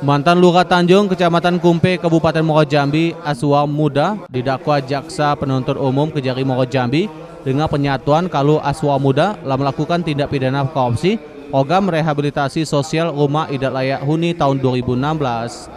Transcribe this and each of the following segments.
Mantan Lurah Tanjung, Kecamatan Kumpe, Kabupaten Muaro Jambi, Aswa Muda didakwa jaksa penuntut umum Kejari Muaro Jambi dengan penyatuan kalau Aswa Muda telah melakukan tindak pidana korupsi program rehabilitasi sosial rumah idat layak huni tahun 2016.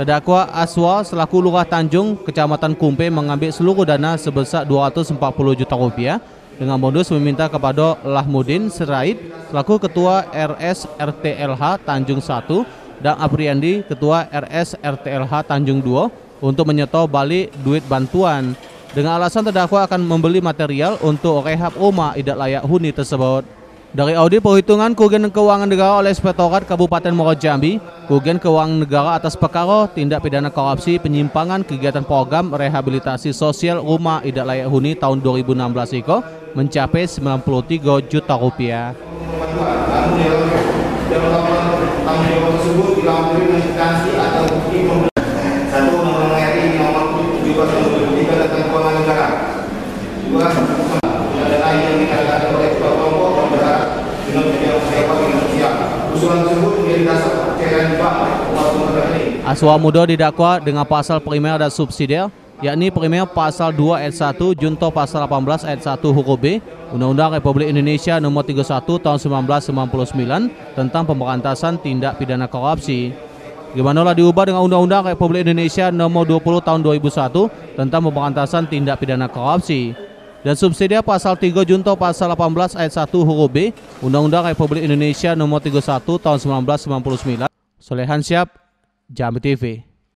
Terdakwa Aswa selaku Lurah Tanjung, Kecamatan Kumpe mengambil seluruh dana sebesar 240 juta rupiah dengan modus meminta kepada Lahmudin Serait selaku Ketua RS RTLH Tanjung 1 dan Apriandi, Ketua RS RTLH Tanjung 2 untuk menyetor balik duit bantuan dengan alasan terdakwa akan membeli material untuk rehab rumah tidak layak huni tersebut. Dari audit perhitungan kerugian keuangan negara oleh Inspektorat Kabupaten Muaro Jambi, kerugian keuangan negara atas perkara tindak pidana korupsi penyimpangan kegiatan program rehabilitasi sosial rumah tidak layak huni tahun 2016 itu mencapai 93 juta rupiah dilakukan dengan instansi atau bukti satu undang-undang RI nomor 7 tahun 2003 tentang keuangan negara. Dua dana yang dikatakan oleh ketua kelompok dan berharap dengan media sewa finansial usulan tersebut menjadi dasar percayaan bank Aswa Mudo didakwa dengan pasal primer dan subsidiar yakni primer pasal 2 ayat 1 junto pasal 18 ayat 1 huruf B Undang-Undang Republik Indonesia nomor 31 tahun 1999 tentang pemberantasan tindak pidana korupsi. Gimana diubah dengan Undang-Undang Republik Indonesia nomor 20 tahun 2001 tentang pemberantasan tindak pidana korupsi. Dan subsidi pasal 3 junto pasal 18 ayat 1 huruf B Undang-Undang Republik Indonesia nomor 31 tahun 1999. Solehan siap, Jambi TV.